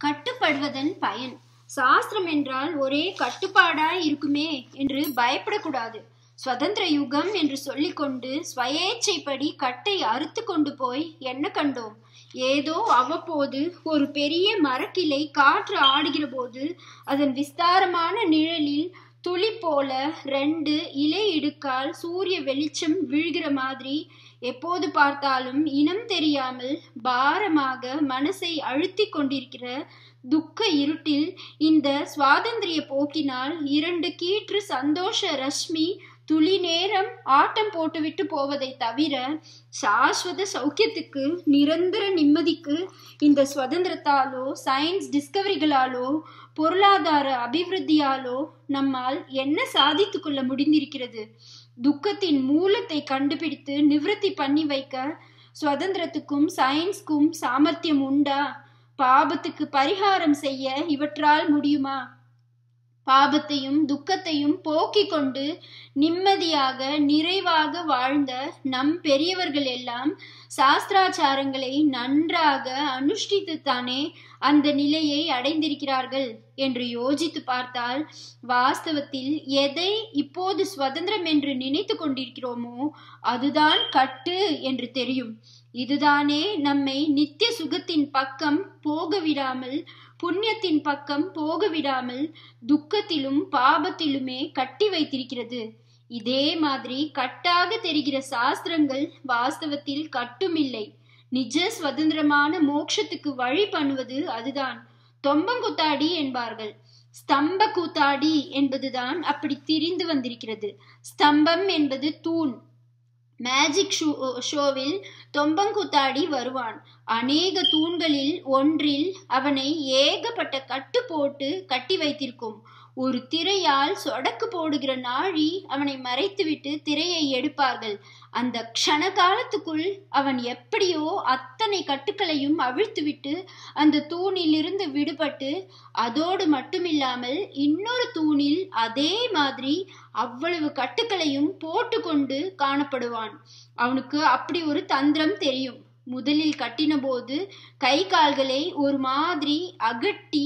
கட்டுப்படுவதன் பயன். சாஸ்திரம் என்றால் ஒரே கட்டுப்பாடாய் இருக்குமே என்று பயப்படக்கூடாது. சுதந்திர யுகம் என்று சொல்லிக்கொண்டு ஸ்வயேச்சைப்படி கட்டை அறுத்து கொண்டு போய் என்ன கண்டோம்? ஏதோ அவ்வப்போது ஒரு பெரிய மரக்கிளை காற்று ஆடுகிற போது அதன் விஸ்தாரமான நிழலில் துளி போல ரெண்டு இலை இடுக்கால் சூரிய வெளிச்சம் விழுகிற மாதிரி எப்போது பார்த்தாலும் இனம் தெரியாமல் பாரமாக மனசை அழுத்தி கொண்டிருக்கிற துக்க இருட்டில் இந்த சுவாதந்திரிய போக்கினால் இரண்டு கீற்று சந்தோஷ ரஷ்மி துளி நேரம் ஆட்டம் போட்டுவிட்டு போவதை தவிர சாஸ்வத சௌக்கியத்துக்கு நிரந்தர நிம்மதிக்கு இந்த சுதந்திரத்தாலோ சயின்ஸ் டிஸ்கவரிகளாலோ பொருளாதார அபிவிருத்தியாலோ நம்மால் என்ன சாதித்து கொள்ள முடிந்திருக்கிறது? துக்கத்தின் மூலத்தை கண்டுபிடித்து நிவர்த்தி பண்ணி வைக்க சுதந்திரத்துக்கும் சயின்ஸ்க்கும் சாமர்த்தியம் உண்டா? பாபத்துக்கு பரிகாரம் செய்ய இவற்றால் முடியுமா? பாபத்தையும் துக்கத்தையும் போக்கிக் கொண்டு நிம்மதியாக நிறைவாக வாழ்ந்த நம் பெரியவர்கள் எல்லாம் சாஸ்திராச்சாரங்களை நன்றாக அனுஷ்டித்துத்தானே அந்த நிலையை அடைந்திருக்கிறார்கள் என்று யோசித்து பார்த்தால் வாஸ்தவத்தில் எதை இப்போது சுதந்திரம் என்று நினைத்து கொண்டிருக்கிறோமோ அதுதான் கட்டு என்று தெரியும். இதுதானே நம்மை நித்திய சுகத்தின் பக்கம் போக விடாமல் புண்ணியத்தின் பக்கம் போகவிடாமல் துக்கத்திலும் பாபத்திலுமே கட்டி வைத்திருக்கிறது. இதே மாதிரி கட்டாக தெரிகிற சாஸ்திரங்கள் வாஸ்தவத்தில் கட்டுமில்லை. நிஜ சுதந்திரமான மோட்சத்துக்கு வழி பண்ணுவது அதுதான். தொம்பங்குத்தாடி என்பார்கள். ஸ்தம்ப கூத்தாடி என்பதுதான் அப்படி திரிந்து வந்திருக்கிறது. ஸ்தம்பம் என்பது தூண். மேஜிக் ஷோ ஷோவில் தொம்பங்குத்தாடி வருவான். அநேக தூண்களில் ஒன்றில் அவனை ஏகப்பட்ட கட்டு போட்டு கட்டி வைத்திருக்கும். ஒரு திரையால் சொடக்கு போடுகிற நாழி அவனை மறைத்துவிட்டு திரையை எடுப்பார்கள். அந்த க்ஷண காலத்துக்குள் அவன் எப்படியோ அத்தனை கட்டுக்களையும் அவிழ்த்துவிட்டு அந்த தூணிலிருந்து விடுபட்டு அதோடு மட்டுமில்லாமல் இன்னொரு தூணில் அதே மாதிரி அவ்வளவு கட்டுக்களையும் போட்டுக்கொண்டு காணப்படுவான். அவனுக்கு அப்படி ஒரு தந்திரம் தெரியும். முதலில் கட்டின போது கை கால்களை ஒரு மாதிரி அகட்டி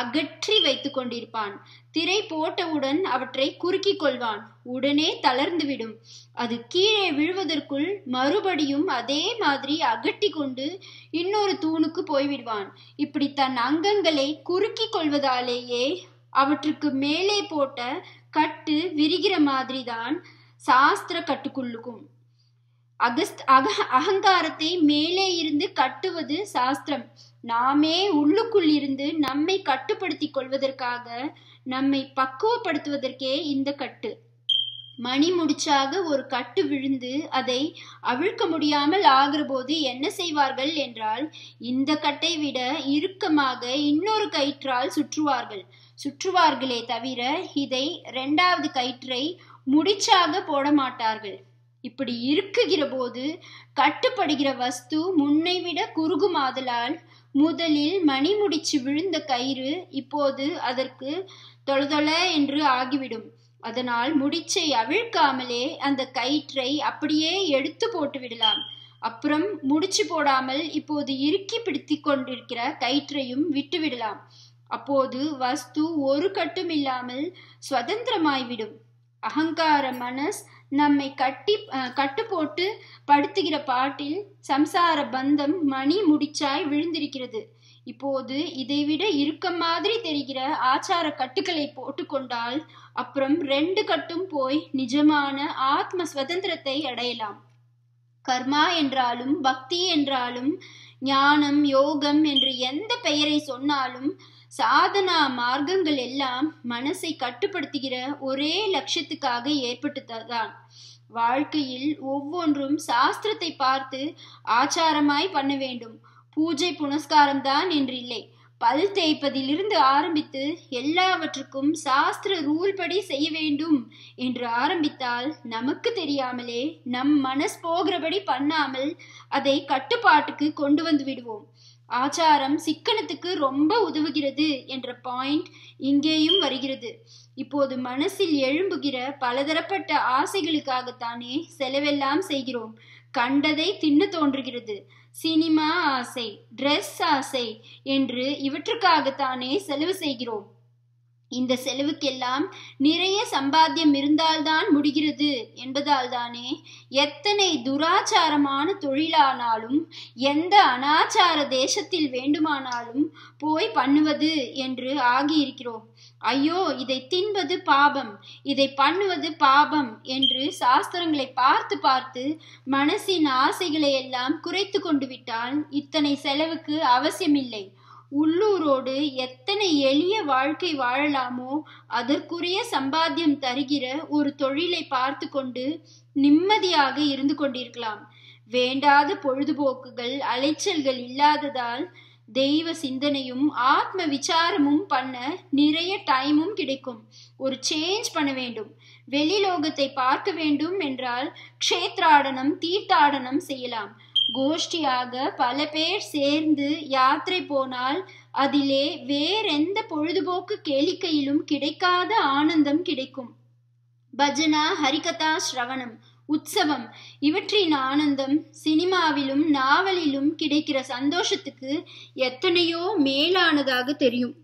அகற்றி வைத்துக் கொண்டிருப்பான் திரை போட்டவுடன் அவற்றை குறுக்கிக் கொள்வான். உடனே தளர்ந்துவிடும் அது கீழே விழுவதற்குள் மறுபடியும் அதே மாதிரி அகட்டி கொண்டு இன்னொரு தூணுக்கு போய்விடுவான். இப்படி தன் அங்கங்களை குறுக்கிக் கொள்வதாலேயே அவற்றுக்கு மேலே போட்ட கட்டு விரிகிற மாதிரிதான் சாஸ்திர கட்டுக்குள்ளுக்கும். அகஸ்த் அக அகங்காரத்தை மேலே இருந்து கட்டுவது சாஸ்திரம். நாமே உள்ளுக்குள் இருந்து நம்மை கட்டுப்படுத்திக் கொள்வதற்காக நம்மை பக்குவப்படுத்துவதற்கே இந்த கட்டு. மணி முடிச்சாக ஒரு கட்டு விழுந்து அதை அவிழ்க்க முடியாமல் ஆகிறபோது என்ன செய்வார்கள் என்றால் இந்த கட்டை விட இறுக்கமாக இன்னொரு கயிற்றால் சுற்றுவார்கள். சுற்றுவார்களே தவிர இதை இரண்டாவது கயிற்றை முடிச்சாக போட மாட்டார்கள். இப்படி இருக்குகிற போது கட்டுப்படுகிற வஸ்து முன்னை விட குறுகுமாதலால் முதலில் மணி முடிச்சு விழுந்த கயிறு இப்போது அதற்கு தொளதொள என்று ஆகிவிடும். அதனால் முடிச்சை அவிழ்க்காமலே அந்த கயிற்றை அப்படியே எடுத்து போட்டு விடலாம். அப்புறம் முடிச்சு போடாமல் இப்போது இறுக்கி பிடித்து கொண்டிருக்கிற கயிற்றையும் விட்டு விடலாம். அப்போது வஸ்து ஒரு கட்டும் இல்லாமல் சுதந்திரமாய்விடும். அகங்கார மனஸ் நம்மை கட்டி கட்டு போட்டு படுத்துகிற பாட்டில் சம்சார பந்தம் மணி முடிச்சாய் விழுந்திருக்கிறது. இப்போது இதைவிட இருக்க மாதிரி தெரிகிற ஆச்சார கட்டுக்களை போட்டுக்கொண்டால் அப்புறம் ரெண்டு கட்டும் போய் நிஜமான ஆத்ம சுதந்திரத்தை அடையலாம். கர்மா என்றாலும் பக்தி என்றாலும் ஞானம் யோகம் என்று எந்த பெயரை சொன்னாலும் சாதனா மார்க்கங்கள் எல்லாம் மனசை கட்டுப்படுத்துகிற ஒரே லட்சியத்துக்காக ஏற்பட்டுதான் வாழ்க்கையில் ஒவ்வொன்றும் சாஸ்திரத்தை பார்த்து ஆச்சாரமாய் பண்ண வேண்டும். பூஜை புனஸ்காரம் தான் என்று இல்லை பல் தேய்ப்பதிலிருந்து ஆரம்பித்து எல்லாவற்றுக்கும் சாஸ்திர ரூல் படி செய்ய வேண்டும் என்று ஆரம்பித்தால் நமக்கு தெரியாமலே நம் மனஸ் போகிறபடி பண்ணாமல் அதை கட்டுப்பாட்டுக்கு கொண்டு வந்து விடுவோம். ஆச்சாரம் சிக்கனத்துக்கு ரொம்ப உதவுகிறது என்ற பாயிண்ட் இங்கேயும் வருகிறது. இப்போது மனசில் எழும்புகிற பலதரப்பட்ட ஆசைகளுக்காகத்தானே செலவெல்லாம் செய்கிறோம். கண்டதை தின்னு தோன்றுகிறது. சினிமா ஆசை ட்ரெஸ் ஆசை என்று இவற்றுக்காகத்தானே செலவு செய்கிறோம். இந்த செலவுக்கெல்லாம் நிறைய சம்பாத்தியம் இருந்தால்தான் முடிகிறது என்பதால்தானே. எத்தனை துராச்சாரமான தொழிலானாலும் எந்த அனாச்சார தேசத்தில் வேண்டுமானாலும் போய் பண்ணுவது என்று ஆகியிருக்கிறோம். ஐயோ இதை தின்பது பாபம் இதை பண்ணுவது பாபம் என்று சாஸ்திரங்களை பார்த்து பார்த்து மனசின் ஆசைகளை எல்லாம் குறைத்து கொண்டு விட்டால் இத்தனை செலவுக்கு அவசியமில்லை. உள்ளூரோடு எத்தனை எளிய வாழ்க்கை வாழலாமோ அதற்குரிய சம்பாத்தியம் தருகிற ஒரு தொழிலை பார்த்து கொண்டு நிம்மதியாக இருந்து கொண்டிருக்கலாம். வேண்டாத பொழுதுபோக்குகள் அலைச்சல்கள் இல்லாததால் தெய்வ சிந்தனையும் ஆத்ம விசாரமும் பண்ண நிறைய டைமும் கிடைக்கும். ஒரு சேஞ்ச் பண்ண வேண்டும். வெளிலோகத்தை பார்க்க வேண்டும் என்றால் க்ஷேத்ராடனம் தீர்த்தாடனம் செய்யலாம். கோஷ்டியாக பல பேர் சேர்ந்து யாத்திரை போனால் அதிலே வேறெந்த பொழுதுபோக்கு கேளிக்கையிலும் கிடைக்காத ஆனந்தம் கிடைக்கும். பஜனா ஹரிகதா ஸ்ரவணம் உற்சவம் இவற்றின் ஆனந்தம் சினிமாவிலும் நாவலிலும் கிடைக்கிற சந்தோஷத்துக்கு எத்தனையோ மேலானதாக தெரியும்.